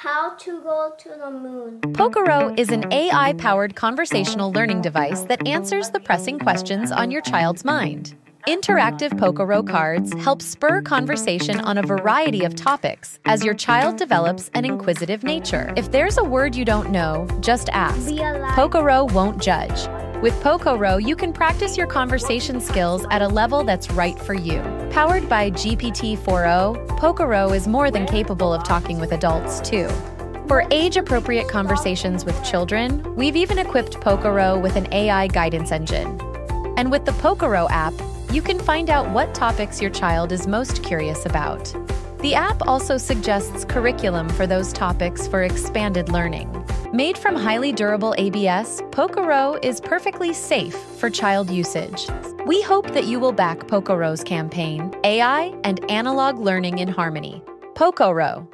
How to go to the moon. Pokoro is an AI powered conversational learning device that answers the pressing questions on your child's mind. Interactive Pokoro cards help spur conversation on a variety of topics as your child develops an inquisitive nature. If there's a word you don't know, just ask. Pokoro won't judge. With Pokoro, you can practice your conversation skills at a level that's right for you. Powered by GPT 4o, Pokoro is more than capable of talking with adults, too. For age appropriate conversations with children, we've even equipped Pokoro with an AI guidance engine. And with the Pokoro app, you can find out what topics your child is most curious about. The app also suggests curriculum for those topics for expanded learning. Made from highly durable ABS, Pokoro is perfectly safe for child usage. We hope that you will back Pokoro's campaign, AI and analog learning in harmony. Pokoro,